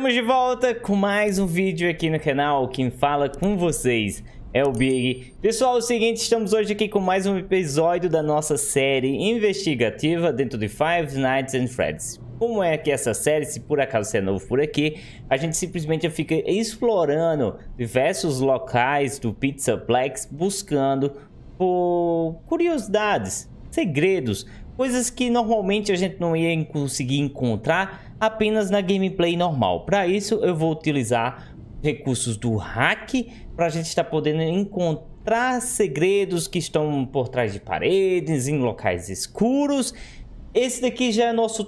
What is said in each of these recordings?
Estamos de volta com mais um vídeo aqui no canal. Quem fala com vocês é o Big. Pessoal, é o seguinte, estamos hoje aqui com mais um episódio da nossa série investigativa dentro de Five Nights at Freddy's. Como é que essa série, se por acaso você é novo por aqui, a gente simplesmente fica explorando diversos locais do Pizzaplex, buscando por curiosidades, segredos, coisas que normalmente a gente não ia conseguir encontrar apenas na gameplay normal. Para isso eu vou utilizar recursos do hack para a gente estar podendo encontrar segredos que estão por trás de paredes, em locais escuros. Esse daqui já é nosso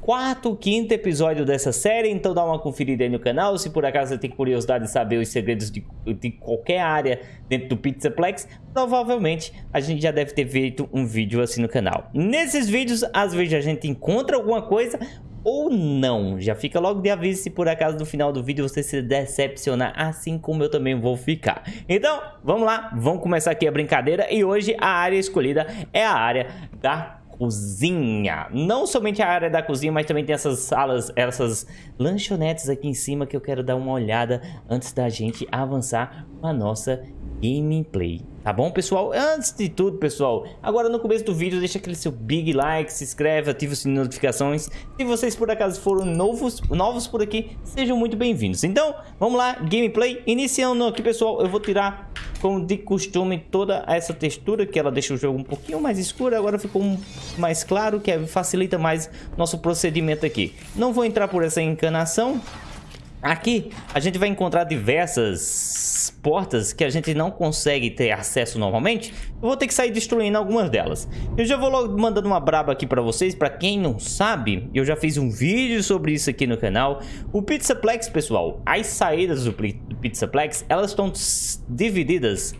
quarto, quinto episódio dessa série, então dá uma conferida aí no canal. Se por acaso você tem curiosidade de saber os segredos de, de qualquer área dentro do Pizzaplex, provavelmente a gente já deve ter feito um vídeo assim no canal. Nesses vídeos, às vezes a gente encontra alguma coisa ou não. Já fica logo de aviso se por acaso no final do vídeo você se decepcionar, assim como eu também vou ficar. Então, vamos lá, vamos começar aqui a brincadeira e hoje a área escolhida é a área da cozinha. Não somente a área da cozinha, mas também tem essas salas, essas lanchonetes aqui em cima que eu quero dar uma olhada antes da gente avançar com a nossa gameplay. Tá bom, pessoal? Antes de tudo, pessoal, agora no começo do vídeo, deixa aquele seu big like, se inscreve, ativa o sininho de notificações. Se vocês por acaso foram novos, novos por aqui, sejam muito bem-vindos. Então, vamos lá, gameplay. Iniciando aqui, pessoal, eu vou tirar, como de costume, toda essa textura, que ela deixa o jogo um pouquinho mais escuro. Agora ficou mais claro, que facilita mais nosso procedimento aqui. Não vou entrar por essa encanação, Aqui a gente vai encontrar diversas portas que a gente não consegue ter acesso normalmente. Eu vou ter que sair destruindo algumas delas. Eu já vou logo mandando uma braba aqui para vocês. Para quem não sabe, eu já fiz um vídeo sobre isso aqui no canal. O Pizzaplex, pessoal, as saídas do Pizzaplex, elas estão divididas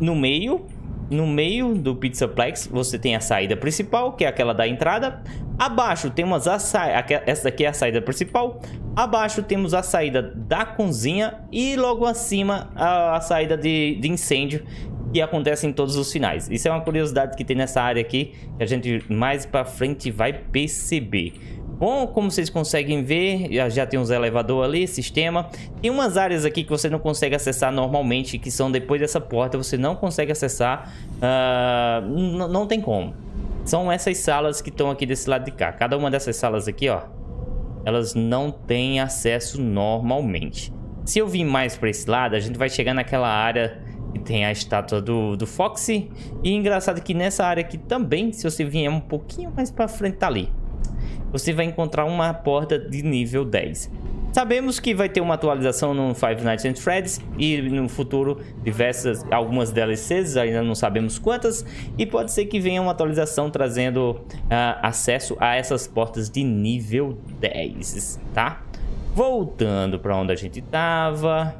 no meio no meio do Pizzaplex você tem a saída principal, que é aquela da entrada. Abaixo a saída, essa daqui é a saída principal. Abaixo temos a saída da cozinha e logo acima a, a saída de, de incêndio que acontece em todos os finais. Isso é uma curiosidade que tem nessa área aqui, que a gente mais para frente vai perceber. Bom, como vocês conseguem ver, já tem uns elevador ali, sistema. Tem umas áreas aqui que você não consegue acessar normalmente, que são depois dessa porta, você não consegue acessar, uh, não tem como. São essas salas que estão aqui desse lado de cá. Cada uma dessas salas aqui, ó, elas não têm acesso normalmente. Se eu vir mais para esse lado, a gente vai chegar naquela área que tem a estátua do, do Foxy. E engraçado que nessa área aqui também, se você vier um pouquinho mais para frente, tá ali você vai encontrar uma porta de nível 10. Sabemos que vai ter uma atualização no Five Nights at Freddy's e no futuro diversas, algumas DLCs, ainda não sabemos quantas, e pode ser que venha uma atualização trazendo uh, acesso a essas portas de nível 10, tá? Voltando para onde a gente estava,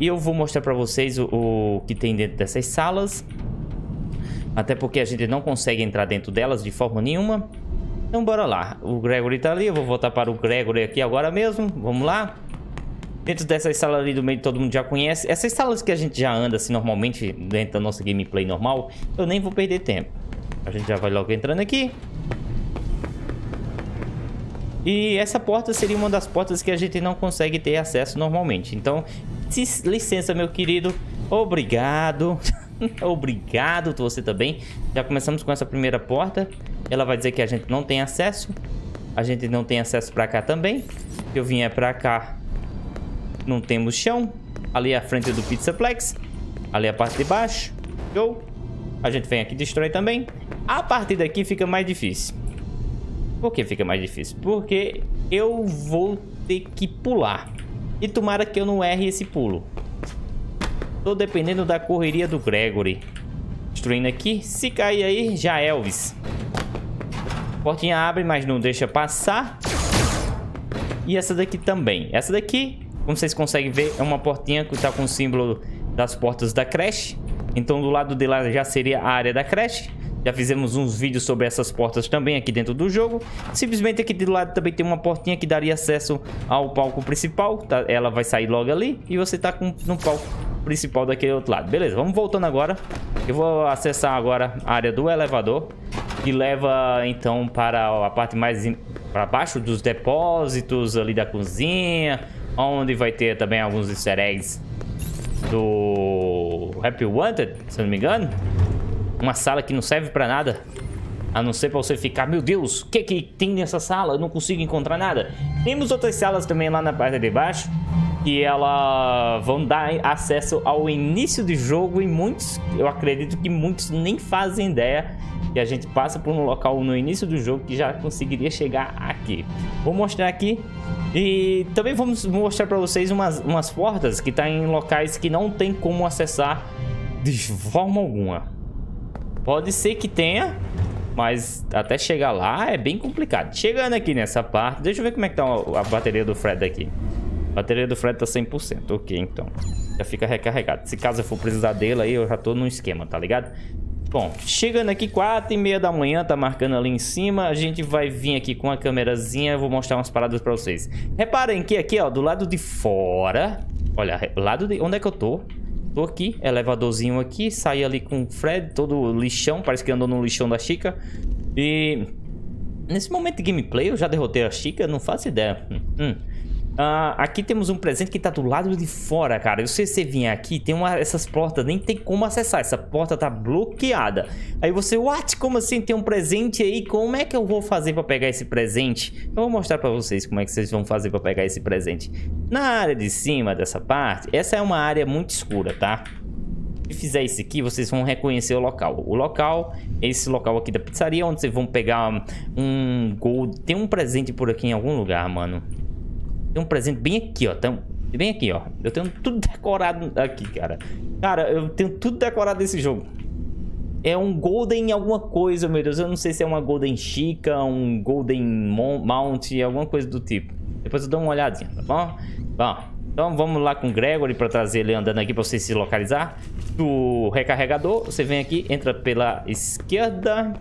e eu vou mostrar para vocês o, o que tem dentro dessas salas, até porque a gente não consegue entrar dentro delas de forma nenhuma. Então bora lá. O Gregory tá ali. Eu vou voltar para o Gregory aqui agora mesmo. Vamos lá. Dentro dessas salas ali do meio todo mundo já conhece. Essas salas que a gente já anda assim normalmente dentro da nossa gameplay normal. Eu nem vou perder tempo. A gente já vai logo entrando aqui. E essa porta seria uma das portas que a gente não consegue ter acesso normalmente. Então, licença, meu querido. Obrigado. Obrigado, você também. Já começamos com essa primeira porta. Ela vai dizer que a gente não tem acesso. A gente não tem acesso pra cá também. Se eu vier pra cá, não temos chão. Ali é a frente do Pizzaplex. Ali é a parte de baixo. Show. A gente vem aqui e destrói também. A partir daqui fica mais difícil. Por que fica mais difícil? Porque eu vou ter que pular. E tomara que eu não erre esse pulo. Tô dependendo da correria do Gregory. Destruindo aqui. Se cair aí, já é Elvis. Portinha abre, mas não deixa passar. E essa daqui também. Essa daqui, como vocês conseguem ver, é uma portinha que está com o símbolo das portas da creche. Então do lado de lá já seria a área da creche. Já fizemos uns vídeos sobre essas portas também aqui dentro do jogo. Simplesmente aqui do lado também tem uma portinha que daria acesso ao palco principal. Tá? Ela vai sair logo ali e você está no palco principal daquele outro lado. Beleza, vamos voltando agora. Eu vou acessar agora a área do elevador que leva então para a parte mais para baixo dos depósitos ali da cozinha, onde vai ter também alguns easter eggs do Happy Wanted, se não me engano. Uma sala que não serve para nada. A não ser para você ficar, meu Deus, o que que tem nessa sala? Eu não consigo encontrar nada. Temos outras salas também lá na parte de baixo. Que ela vão dar acesso ao início do jogo e muitos, eu acredito que muitos nem fazem ideia que a gente passa por um local no início do jogo que já conseguiria chegar aqui. Vou mostrar aqui e também vamos mostrar para vocês umas, umas portas que tá em locais que não tem como acessar de forma alguma. Pode ser que tenha, mas até chegar lá é bem complicado. Chegando aqui nessa parte, deixa eu ver como é que tá a bateria do Fred aqui. Bateria do Fred tá 100%, ok, então. Já fica recarregado. Se caso eu for precisar dele aí, eu já tô no esquema, tá ligado? Bom, chegando aqui 4 e meia da manhã, tá marcando ali em cima, a gente vai vir aqui com a câmerazinha, vou mostrar umas paradas pra vocês. Reparem que aqui, ó, do lado de fora, olha, lado de... onde é que eu tô? Tô aqui, elevadorzinho aqui, saí ali com o Fred, todo lixão, parece que andou no lixão da Chica. E nesse momento de gameplay eu já derrotei a Chica, não faço ideia. Hum. Uh, aqui temos um presente que tá do lado de fora, cara. Se você vier aqui, tem uma, essas portas, nem tem como acessar. Essa porta tá bloqueada. Aí você, what? Como assim tem um presente aí? Como é que eu vou fazer pra pegar esse presente? Eu vou mostrar pra vocês como é que vocês vão fazer pra pegar esse presente. Na área de cima dessa parte, essa é uma área muito escura, tá? Se fizer isso aqui, vocês vão reconhecer o local. O local esse local aqui da pizzaria, onde vocês vão pegar um gold. Tem um presente por aqui em algum lugar, mano. Tem um presente bem aqui, ó. Tem, bem aqui, ó. Eu tenho tudo decorado aqui, cara. Cara, eu tenho tudo decorado nesse jogo. É um Golden alguma coisa, meu Deus. Eu não sei se é uma Golden Chica, um Golden Mount, alguma coisa do tipo. Depois eu dou uma olhadinha, tá bom? Bom, então vamos lá com o Gregory para trazer ele andando aqui para você se localizar. O recarregador, você vem aqui, entra pela esquerda.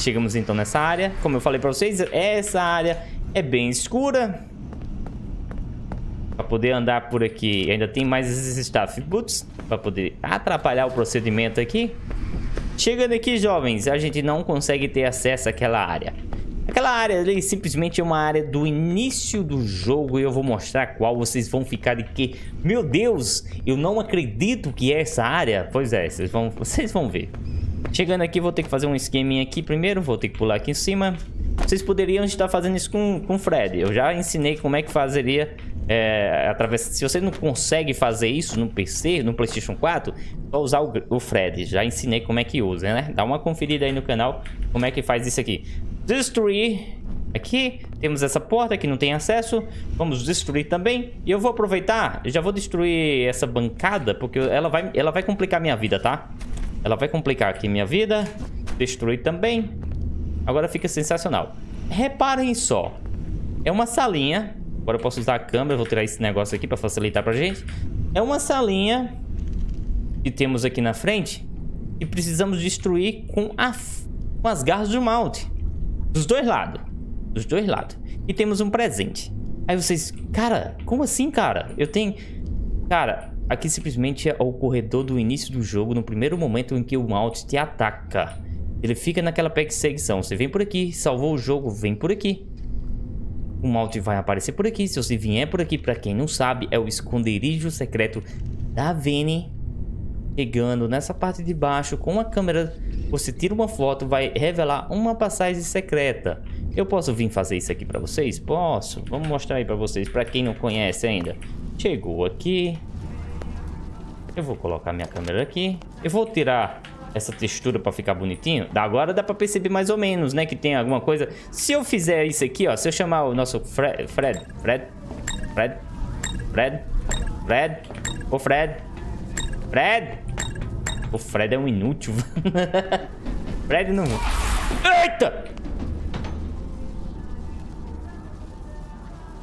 Chegamos então nessa área. Como eu falei para vocês, essa área é bem escura. Para poder andar por aqui, ainda tem mais esses staff boots para poder atrapalhar o procedimento aqui. Chegando aqui, jovens, a gente não consegue ter acesso àquela área. Aquela área ali simplesmente é uma área do início do jogo e eu vou mostrar qual vocês vão ficar de que... Meu Deus, eu não acredito que é essa área. Pois é, vocês vão, vocês vão ver. Chegando aqui, vou ter que fazer um esqueminha aqui primeiro. Vou ter que pular aqui em cima. Vocês poderiam estar fazendo isso com, com o Fred. Eu já ensinei como é que fazeria é, através... Se você não consegue fazer isso no PC, no Playstation 4, só usar o, o Fred. Já ensinei como é que usa, né? Dá uma conferida aí no canal como é que faz isso aqui. Destruir Aqui temos essa porta que não tem acesso. Vamos destruir também. E eu vou aproveitar, já vou destruir essa bancada, porque ela vai, ela vai complicar minha vida, tá? Ela vai complicar aqui minha vida. Destruir também. Agora fica sensacional. Reparem só. É uma salinha. Agora eu posso usar a câmera. Vou tirar esse negócio aqui para facilitar pra gente. É uma salinha que temos aqui na frente. E precisamos destruir com, a, com as garras do mount. Dos dois lados. Dos dois lados. E temos um presente. Aí vocês... Cara, como assim, cara? Eu tenho... Cara, Aqui simplesmente é o corredor do início do jogo, no primeiro momento em que o Malt te ataca. Ele fica naquela perseguição. Você vem por aqui, salvou o jogo, vem por aqui. O Malt vai aparecer por aqui. Se você vier por aqui, para quem não sabe, é o esconderijo secreto da Vene. Chegando nessa parte de baixo com a câmera, você tira uma foto, vai revelar uma passagem secreta. Eu posso vir fazer isso aqui para vocês? Posso. Vamos mostrar aí para vocês, para quem não conhece ainda. Chegou aqui, eu vou colocar minha câmera aqui. Eu vou tirar essa textura para ficar bonitinho. Agora dá para perceber mais ou menos, né? Que tem alguma coisa. Se eu fizer isso aqui, ó. Se eu chamar o nosso Fred... Fred... Fred... Fred... Fred... Fred... Ô, Fred... Fred... O Fred é um inútil. Fred não... Eita!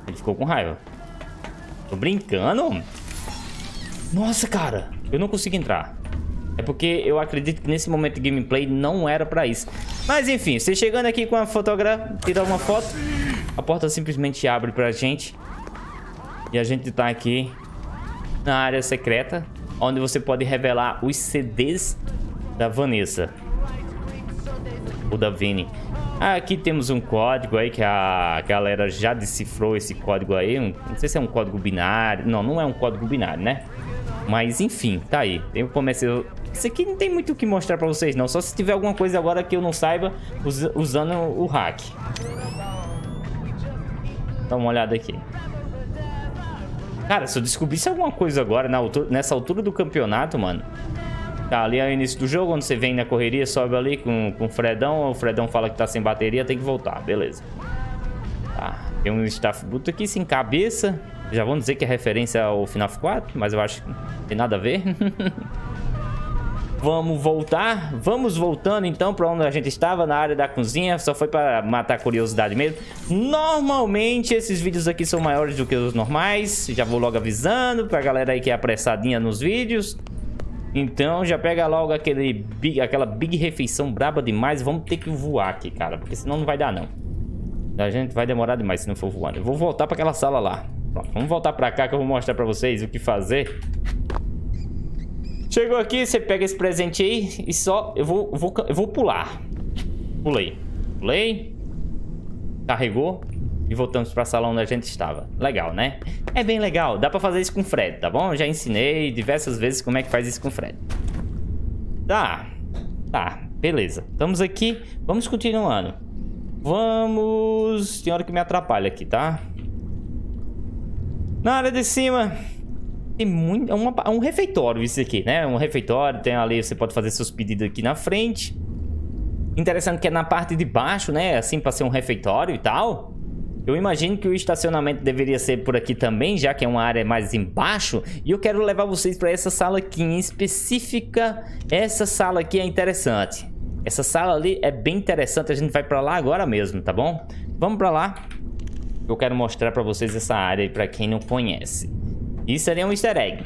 Ele ficou com raiva. Tô brincando, nossa, cara, eu não consigo entrar. É porque eu acredito que nesse momento de gameplay não era pra isso. Mas enfim, você chegando aqui com a fotografia, tirar uma foto, a porta simplesmente abre pra gente. E a gente tá aqui na área secreta, onde você pode revelar os CDs da Vanessa. Ou da Vini. Aqui temos um código aí que a galera já decifrou esse código aí. não sei se é um código binário. Não, não é um código binário, né? Mas enfim, tá aí. Eu comecei... Isso aqui não tem muito o que mostrar pra vocês não. Só se tiver alguma coisa agora que eu não saiba usando o hack. Dá uma olhada aqui. Cara, se eu descobrisse alguma coisa agora altura, nessa altura do campeonato, mano... Tá, ali é o início do jogo, quando você vem na correria, sobe ali com, com o Fredão. O Fredão fala que tá sem bateria, tem que voltar, beleza. Tá, tem um staff boot aqui sem cabeça. Já vamos dizer que é referência ao FNAF 4, mas eu acho que não tem nada a ver. Vamos voltar, vamos voltando então para onde a gente estava, na área da cozinha, só foi para matar a curiosidade mesmo. Normalmente esses vídeos aqui são maiores do que os normais, já vou logo avisando para a galera aí que é apressadinha nos vídeos. Então já pega logo aquele big, aquela big refeição braba demais, vamos ter que voar aqui, cara, porque senão não vai dar não. A gente vai demorar demais se não for voando. Eu vou voltar para aquela sala lá. Vamos voltar para cá que eu vou mostrar para vocês o que fazer Chegou aqui, você pega esse presente aí e só... Eu vou, eu vou, eu vou pular. Pulei. Pulei. Carregou. E voltamos para a sala onde a gente estava. Legal, né? É bem legal. Dá para fazer isso com o Fred, tá bom? Já ensinei diversas vezes como é que faz isso com o Fred. Tá. Tá. Beleza. Estamos aqui. Vamos continuando. Vamos... Tem hora que me atrapalha aqui, tá? Na área de cima tem muito, é, uma, é um refeitório isso aqui, né? Um refeitório, tem ali, você pode fazer seus pedidos aqui na frente. Interessante que é na parte de baixo, né? Assim, para ser um refeitório e tal. Eu imagino que o estacionamento deveria ser por aqui também, já que é uma área mais embaixo. E eu quero levar vocês para essa sala aqui em específica. Essa sala aqui é interessante. Essa sala ali é bem interessante, a gente vai para lá agora mesmo, tá bom? Vamos para lá. Eu quero mostrar para vocês essa área aí para quem não conhece. Isso é um easter egg.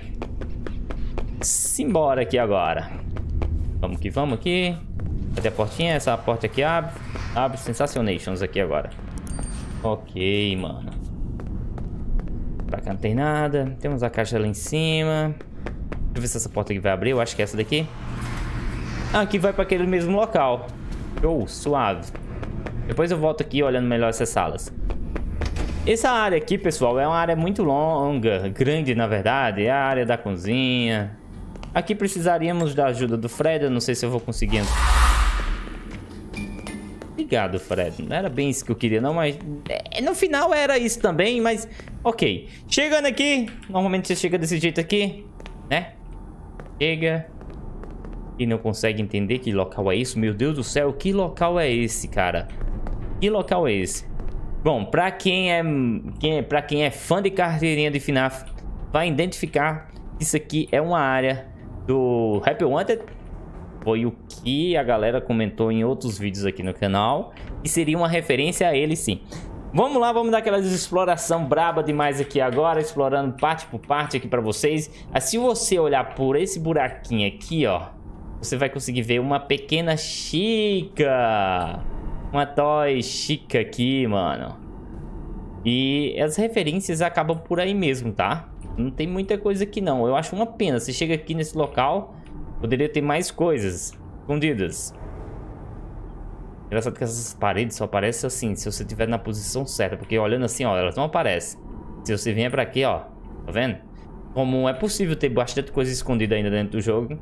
Simbora aqui agora. Vamos que vamos aqui. Cadê a portinha? Essa porta aqui abre. Abre Sensacionations aqui agora. Ok, mano. Pra cá não tem nada. Temos a caixa lá em cima. Deixa eu ver se essa porta aqui vai abrir. Eu acho que é essa daqui. Ah, aqui vai pra aquele mesmo local. Show, suave. Depois eu volto aqui olhando melhor essas salas. Essa área aqui, pessoal, é uma área muito longa, grande na verdade, é a área da cozinha. Aqui precisaríamos da ajuda do Fred, eu não sei se eu vou conseguir... Obrigado, Fred. Não era bem isso que eu queria, não, mas... É, no final era isso também, mas... Ok. Chegando aqui, normalmente você chega desse jeito aqui, né? Chega... E não consegue entender que local é isso. Meu Deus do céu, que local é esse, cara? Que local é esse? Bom, para quem é, quem é, para quem é fã de carteirinha de FNAF, vai identificar que isso aqui é uma área do Happy Wanted. Foi o que a galera comentou em outros vídeos aqui no canal. E seria uma referência a ele sim. Vamos lá, vamos dar aquela exploração braba demais aqui agora, explorando parte por parte aqui para vocês. Se você olhar por esse buraquinho aqui, ó, você vai conseguir ver uma pequena chica. Uma toy chica aqui, mano. E as referências acabam por aí mesmo, tá? Não tem muita coisa aqui não. Eu acho uma pena. Você chega aqui nesse local, poderia ter mais coisas escondidas. Engraçado que essas paredes só aparecem assim, se você estiver na posição certa. Porque olhando assim, ó, elas não aparecem. Se você vier pra aqui, ó, tá vendo? Como é possível ter bastante coisa escondida ainda dentro do jogo.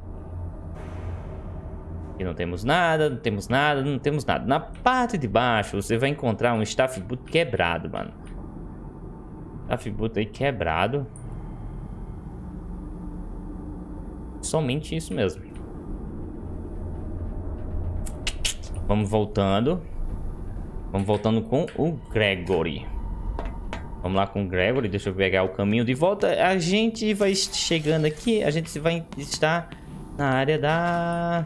Não temos nada, não temos nada, não temos nada. Na parte de baixo você vai encontrar um staff boot quebrado, mano. Staff boot aí quebrado. Somente isso mesmo. Vamos voltando. Vamos voltando com o Gregory. Vamos lá com o Gregory. Deixa eu pegar o caminho de volta. A gente vai chegando aqui. A gente vai estar na área da...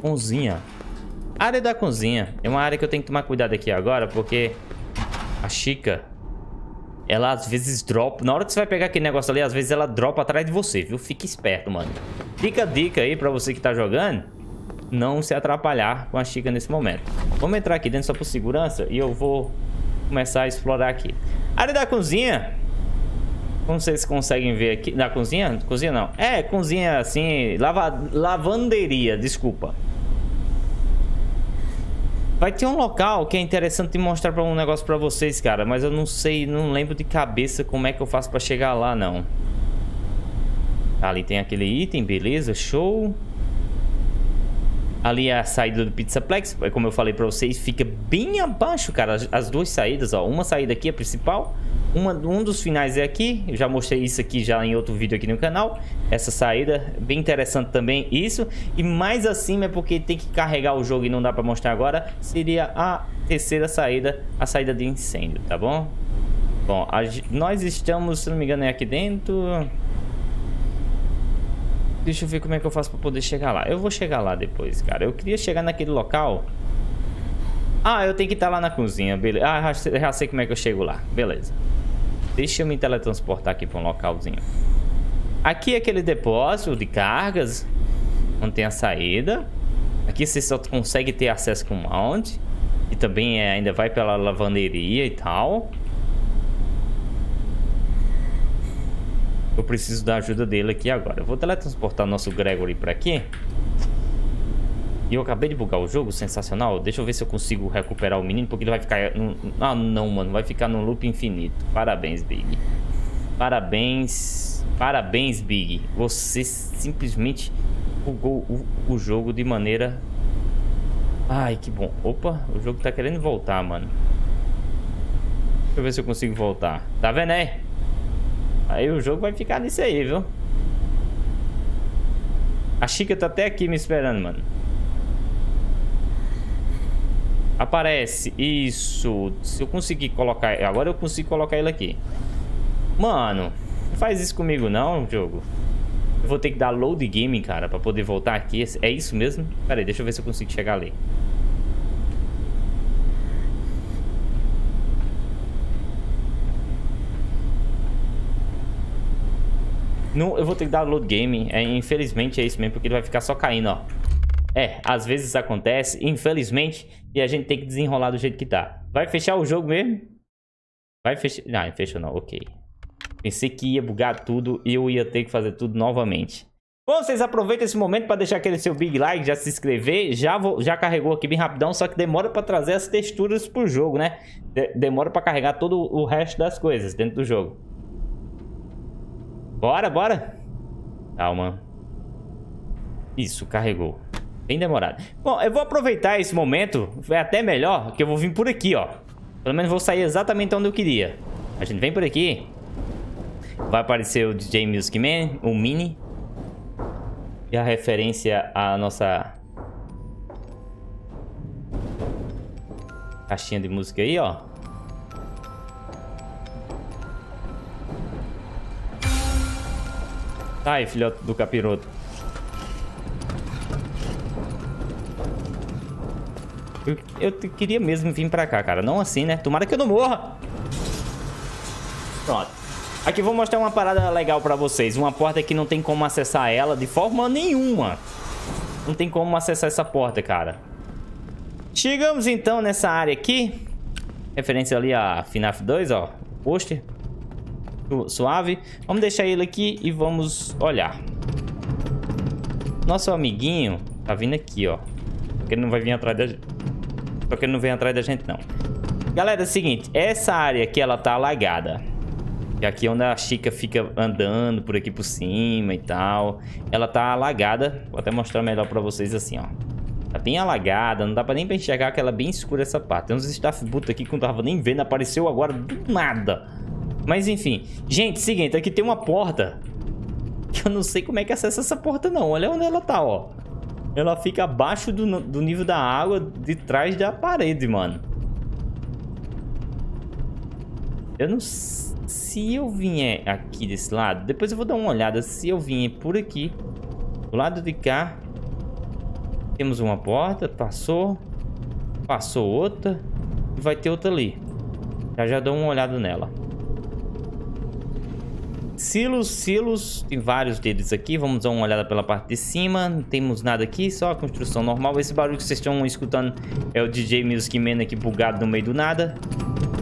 Cozinha. Área da cozinha é uma área que eu tenho que tomar cuidado aqui agora, porque a Chica, ela às vezes dropa. Na hora que você vai pegar aquele negócio ali, às vezes ela dropa atrás de você, viu? Fique esperto, mano. Fica a dica aí pra você que tá jogando, não se atrapalhar com a Chica nesse momento. Vamos entrar aqui dentro só por segurança e eu vou começar a explorar aqui. Área da cozinha como vocês conseguem ver aqui, na cozinha? Cozinha não. É, cozinha assim, lava, lavanderia, desculpa. Vai ter um local que é interessante mostrar para um negócio para vocês, cara. Mas eu não sei, não lembro de cabeça como é que eu faço para chegar lá, não. Ali tem aquele item, beleza, show. Ali é a saída do Pizzaplex, é como eu falei para vocês, fica bem abaixo, cara. As, as, duas saídas, ó. Uma saída aqui, a principal. Uma, um dos finais é aqui. Eu já mostrei isso aqui já em outro vídeo aqui no canal. Essa saída, bem interessante também isso. E mais acima é porque tem que carregar o jogo e não dá para mostrar agora. Seria a terceira saída, a saída de incêndio, tá bom? Bom, a, nós estamos, se não me engano, é aqui dentro... Deixa eu ver como é que eu faço pra poder chegar lá. Eu vou chegar lá depois, cara. Eu queria chegar naquele local. Ah, eu tenho que estar lá na cozinha, beleza. Ah, já sei como é que eu chego lá. Beleza. Deixa eu me teletransportar aqui pra um localzinho. Aqui é aquele depósito de cargas. Onde tem a saída. Aqui você só consegue ter acesso com mount. E também é, ainda vai pela lavanderia e tal. Eu preciso da ajuda dele aqui agora. Eu vou teletransportar nosso Gregory para aqui. E eu acabei de bugar o jogo, sensacional. Deixa eu ver se eu consigo recuperar o menino, porque ele vai ficar... No... Ah, não, mano. Vai ficar num loop infinito. Parabéns, Big. Parabéns. Parabéns, Big. Você simplesmente bugou o, o jogo de maneira... Ai, que bom. Opa, o jogo tá querendo voltar, mano. Deixa eu ver se eu consigo voltar. Tá vendo, né? Aí o jogo vai ficar nisso aí, viu? A Chica tá até aqui me esperando, mano. Aparece. Isso. Se eu conseguir colocar... Agora eu consigo colocar ele aqui. Mano, não faz isso comigo não, jogo. Eu vou ter que dar load game, cara, pra poder voltar aqui. É isso mesmo? Pera aí, deixa eu ver se eu consigo chegar ali. No, eu vou ter que dar load game. É, infelizmente é isso mesmo, porque ele vai ficar só caindo, ó. É, às vezes acontece, infelizmente, e a gente tem que desenrolar do jeito que tá. Vai fechar o jogo mesmo? Vai fechar... Não, fechou não, ok. Pensei que ia bugar tudo e eu ia ter que fazer tudo novamente. Bom, vocês aproveitem esse momento para deixar aquele seu big like, já se inscrever, já, vou, já carregou aqui bem rapidão, só que demora para trazer as texturas pro jogo, né? De, demora para carregar todo o resto das coisas dentro do jogo. Bora, bora. Calma. Isso, carregou. Bem demorado. Bom, eu vou aproveitar esse momento. Foi até melhor, que eu vou vir por aqui, ó. Pelo menos vou sair exatamente onde eu queria. A gente vem por aqui. Vai aparecer o DJ Music Man, o Mini. E a referência à nossa... Caixinha de música aí, ó. Ai, filhote do capiroto. Eu, eu queria mesmo vir pra cá, cara. Não assim, né? Tomara que eu não morra. Pronto. Aqui vou mostrar uma parada legal pra vocês. Uma porta que não tem como acessar ela de forma nenhuma. Não tem como acessar essa porta, cara. Chegamos então nessa área aqui. Referência ali a FNAF 2, ó. Pôster suave. Vamos deixar ele aqui e vamos olhar. Nosso amiguinho tá vindo aqui, ó. Porque ele não vai vir atrás da gente. Só que ele não vem atrás da gente, não. Galera, é o seguinte. Essa área aqui, ela tá alagada. E aqui é onde a Chica fica andando por aqui por cima e tal. Ela tá alagada. Vou até mostrar melhor pra vocês assim, ó. Tá bem alagada, não dá pra nem pra enxergar que ela é bem escura essa parte. Tem uns staff boot aqui que eu não tava nem vendo, apareceu agora do nada. Mas enfim. Gente, seguinte, aqui tem uma porta. Que eu não sei como é que acessa essa porta não. Olha onde ela tá, ó. Ela fica abaixo do, do nível da água, de trás da parede, mano. Eu não se eu vier aqui desse lado. Depois eu vou dar uma olhada se eu vier por aqui. Do lado de cá. Temos uma porta, passou. Passou outra. E vai ter outra ali. Já já dou uma olhada nela. Silos, silos, tem vários deles aqui. Vamos dar uma olhada pela parte de cima. Não temos nada aqui, só a construção normal. Esse barulho que vocês estão escutando é o DJ Music Man aqui bugado no meio do nada.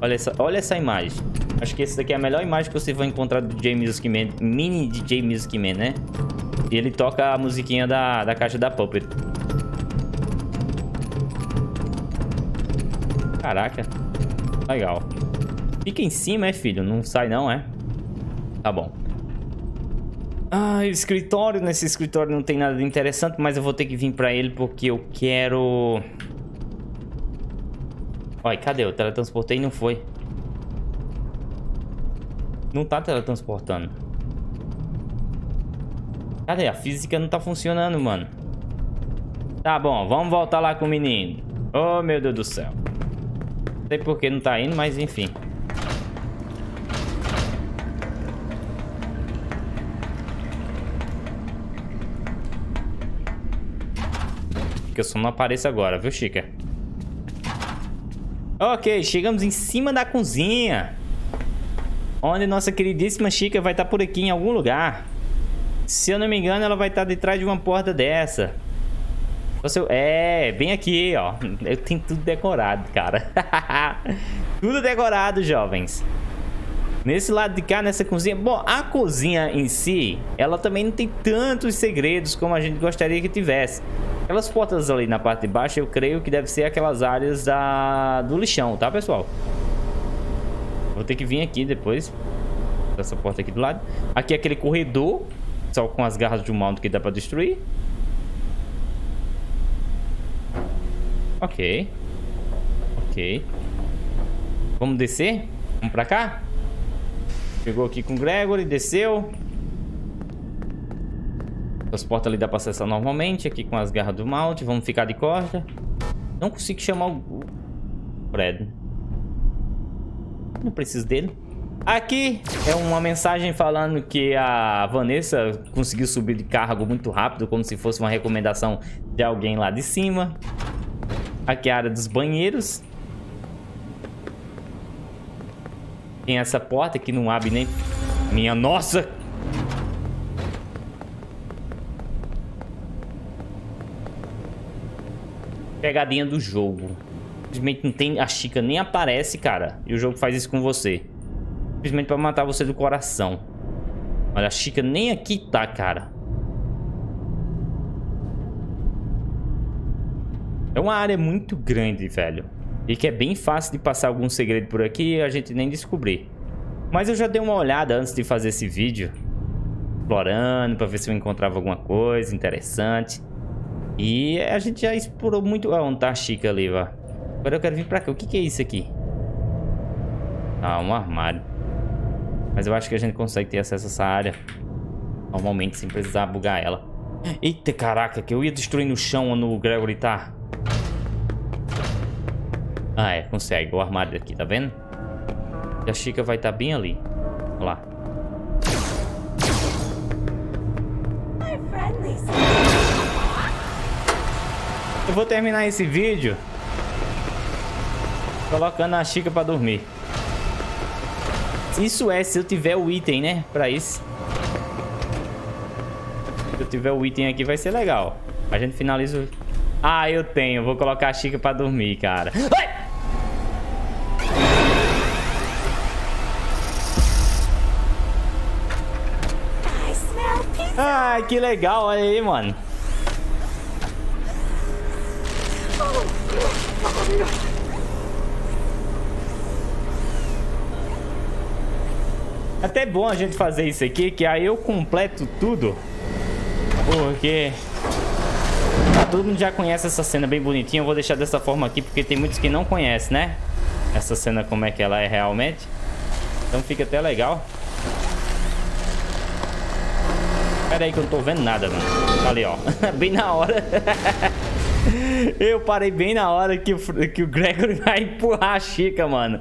Olha essa, olha essa imagem. Acho que essa daqui é a melhor imagem que você vai encontrar do DJ Music Man, mini DJ Music Man, né? E ele toca a musiquinha da, da caixa da Puppet. Caraca. Legal. Fica em cima, é, filho? Não sai não, é? Tá bom. Ah, escritório. Nesse escritório não tem nada de interessante, mas eu vou ter que vir pra ele porque eu quero... Olha, cadê? Eu teletransportei e não foi. Não tá teletransportando. Cadê? A física não tá funcionando, mano. Tá bom, vamos voltar lá com o menino. Oh, meu Deus do céu. Não sei por que não tá indo, mas enfim. Que eu só não apareço agora, viu, Chica? Ok, chegamos em cima da cozinha. Onde nossa queridíssima Chica vai estar por aqui em algum lugar. Se eu não me engano, ela vai estar detrás de uma porta dessa. É, bem aqui, ó. Eu tenho tudo decorado, cara. tudo decorado, jovens. Nesse lado de cá, nessa cozinha... Bom, a cozinha em si, ela também não tem tantos segredos como a gente gostaria que tivesse. Aquelas portas ali na parte de baixo, eu creio que deve ser aquelas áreas da... do lixão, tá, pessoal? Vou ter que vir aqui depois. Essa porta aqui do lado. Aqui é aquele corredor. Só com as garras de um mount que dá pra destruir. Ok. Ok. Vamos descer? Vamos pra cá? Chegou aqui com o Gregory, desceu. As portas ali dá pra acessar normalmente. Aqui com as garras do mount. Vamos ficar de costa. Não consigo chamar o Fred. Não preciso dele. Aqui é uma mensagem falando que a Vanessa conseguiu subir de cargo muito rápido, como se fosse uma recomendação de alguém lá de cima. Aqui é a área dos banheiros. Tem essa porta que não abre nem... Minha nossa! Pegadinha do jogo. Simplesmente não tem... A Chica nem aparece, cara. E o jogo faz isso com você. Simplesmente pra matar você do coração. Olha, a Chica nem aqui tá, cara. É uma área muito grande, velho. E que é bem fácil de passar algum segredo por aqui e a gente nem descobrir. Mas eu já dei uma olhada antes de fazer esse vídeo. Explorando pra ver se eu encontrava alguma coisa interessante. E a gente já explorou muito... Ah, onde tá a Chica ali, ó. Agora eu quero vir pra cá. O que, que é isso aqui? Ah, um armário. Mas eu acho que a gente consegue ter acesso a essa área. Normalmente, sem precisar bugar ela. Eita, caraca, que eu ia destruir no chão onde o Gregory tá. Ah, é, consegue. O armário aqui, tá vendo? E a Chica vai estar tá bem ali. Olha lá. Eu vou terminar esse vídeo Colocando a Chica pra dormir. Isso é se eu tiver o item, né? Pra isso. Se eu tiver o item aqui vai ser legal. A gente finaliza o... Ah, eu tenho. Vou colocar a Chica pra dormir, cara. Ai! Ai, que legal. Olha aí, mano. Até bom a gente fazer isso aqui, que aí eu completo tudo. Porque... Todo mundo já conhece essa cena bem bonitinha. Eu vou deixar dessa forma aqui, porque tem muitos que não conhecem, né? Essa cena, como é que ela é realmente. Então fica até legal. Pera aí que eu não tô vendo nada, mano. Ali, ó. bem na hora. Eu parei bem na hora que o, que o Gregory vai empurrar a Chica, mano.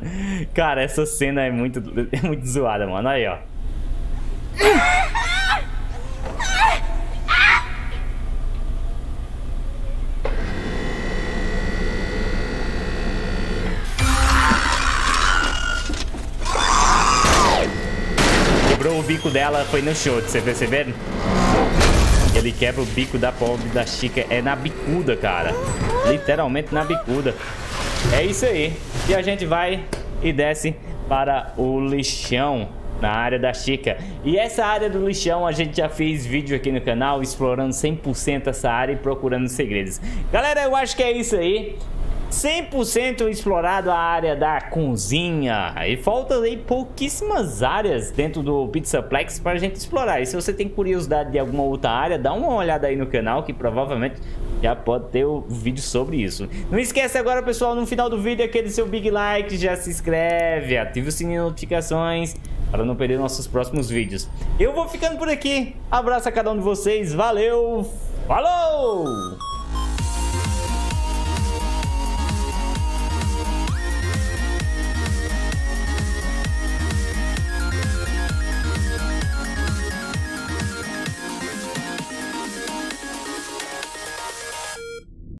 Cara, essa cena é muito, é muito zoada, mano. Aí, ó. Quebrou o bico dela, foi no chute, você perceberam? Ele quebra o bico da pobre da Chica. É na bicuda, cara. Literalmente na bicuda. É isso aí. E a gente vai e desce para o lixão na área da Chica. E essa área do lixão a gente já fez vídeo aqui no canal explorando 100% essa área e procurando segredos. Galera, eu acho que é isso aí. 100% explorado a área da cozinha. E falta aí pouquíssimas áreas dentro do Pizzaplex para a gente explorar. E se você tem curiosidade de alguma outra área, dá uma olhada aí no canal que provavelmente já pode ter um vídeo sobre isso. Não esquece agora, pessoal, no final do vídeo, aquele seu big like, já se inscreve, ative o sininho de notificações para não perder nossos próximos vídeos. Eu vou ficando por aqui. Abraço a cada um de vocês. Valeu! Falou!